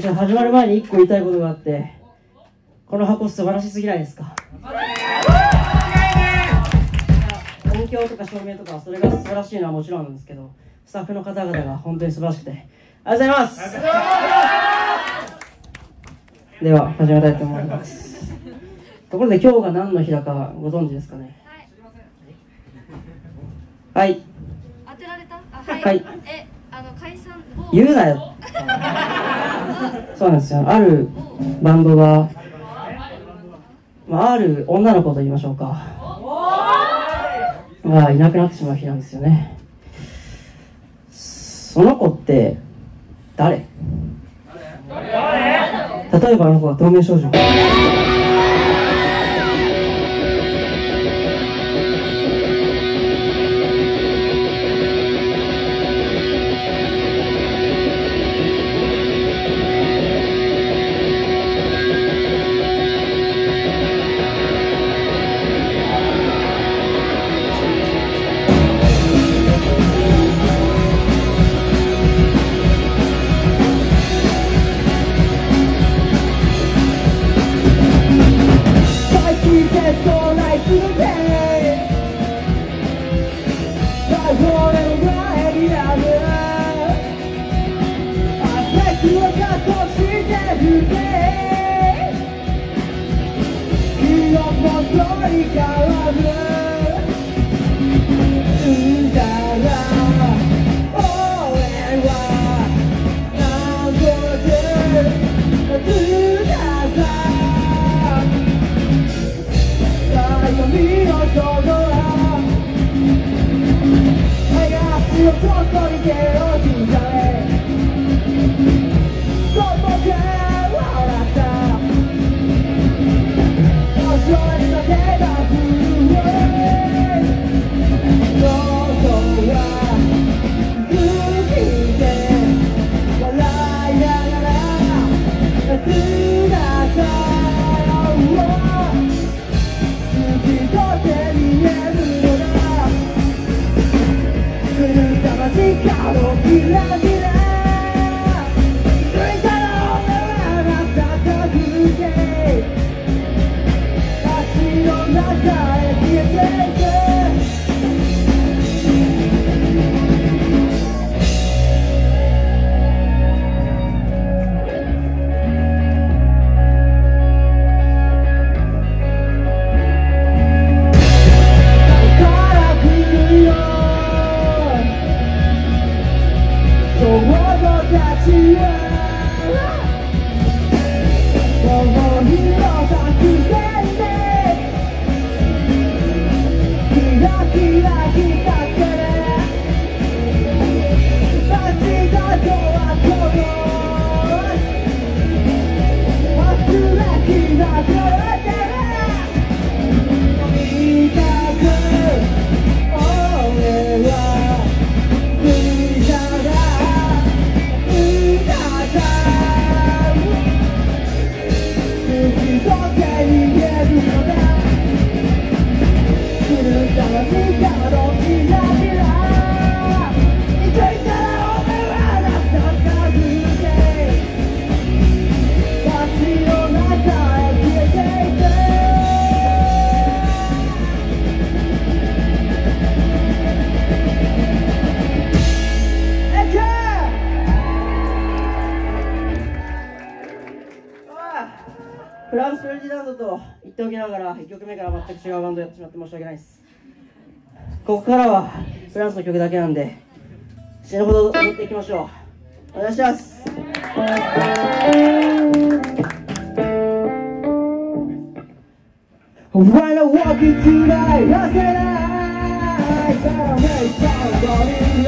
始まる前に1個言いたいことがあってこの箱素晴らしすぎないですか？音響とか照明とかそれが素晴らしいのはもちろんなんですけどスタッフの方々が本当に素晴らしくて。ありがとうございます。では始めたいと思います。ところで今日が何の日だかご存知ですかね？はい。当てられた？あはい、はい。えあの解散某言うなよ。そうなんですよ。あるバンドが、まあ、ある女の子と言いましょうか。がいなくなってしまう日なんですよね。その子って誰？例えばあの子は透明少女ぞと言っておきながら1曲目から全く違うバンドやってしまって申し訳ないです。ここからはフランスの曲だけなんで死ぬほど踊っていきましょう。お願いします、When I walk in tonight, I said I gotta make some money.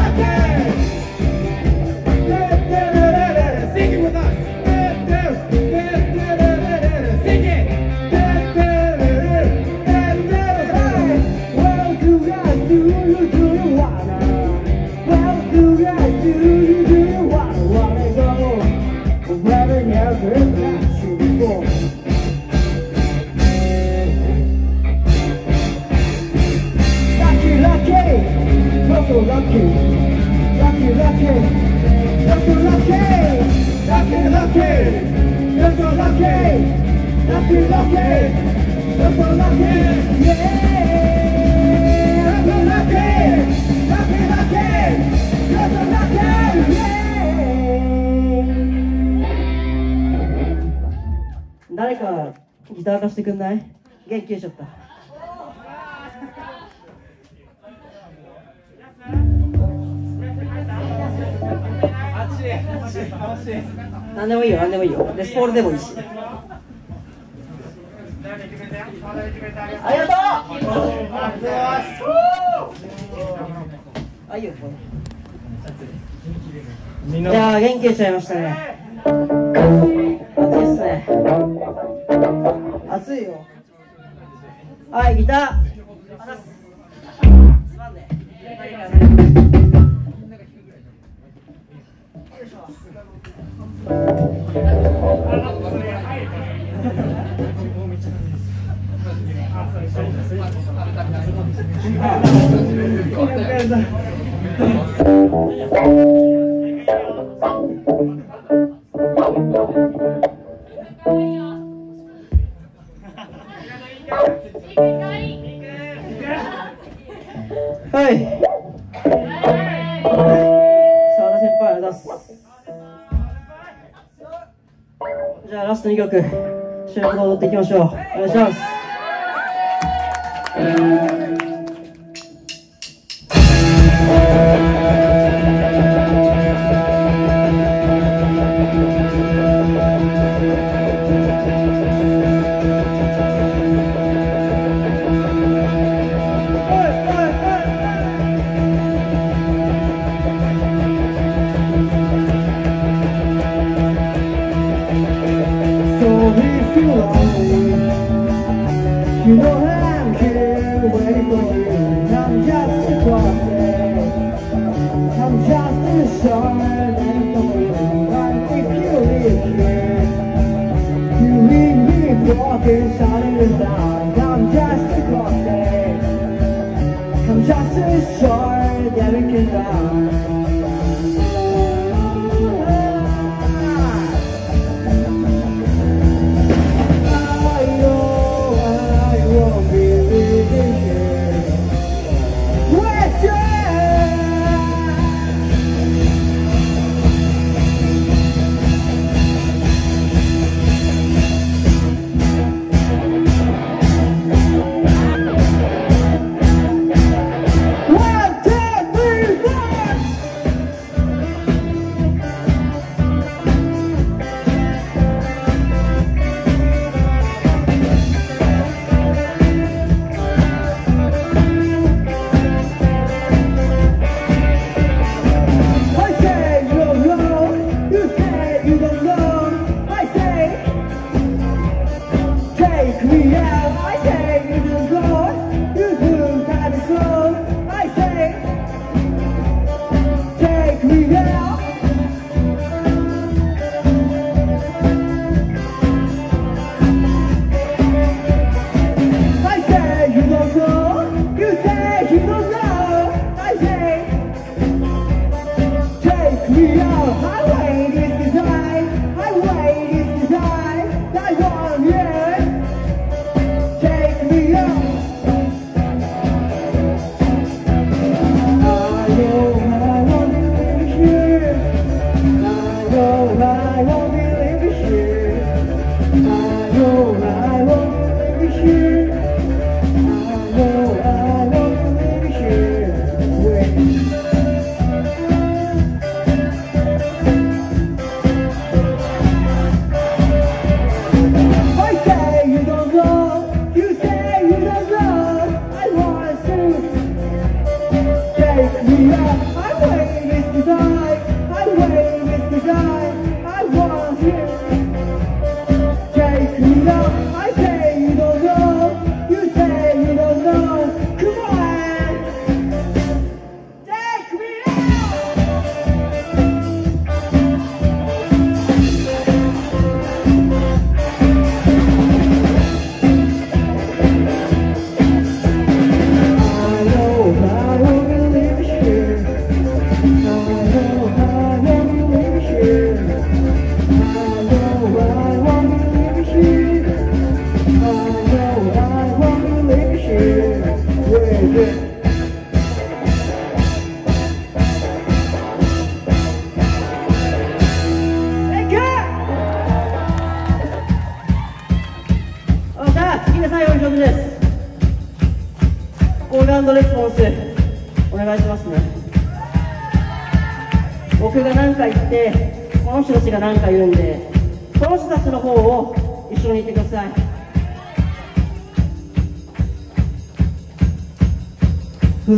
誰かギター貸してくんない？元気消ちゃった。何でもいいよ何でもいいよ。レスポールでもいいし。ありがとうありがとうあいよいや元気出ちゃいましたね暑いっすね暑いよはいギター じゃあラスト2曲、主役戻っていきましょう。walking, shining dark. Yeah, I said.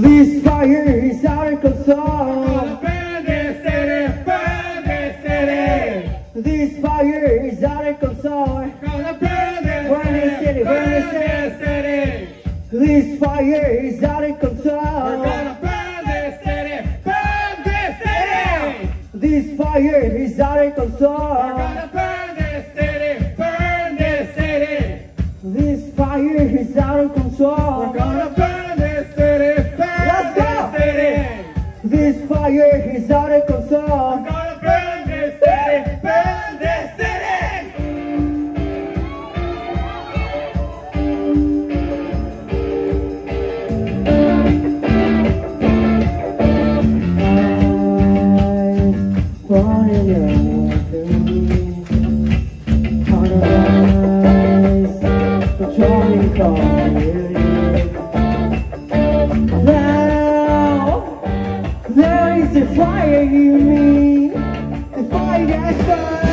This fire is out of control. This fire is out of control. Gonna burn this city, burn this city. This fire is out of control. We're gonna burn this city, burn this city. This fire is out of control. We're gonna burn Yeah, he's out of control. defying me, defying us.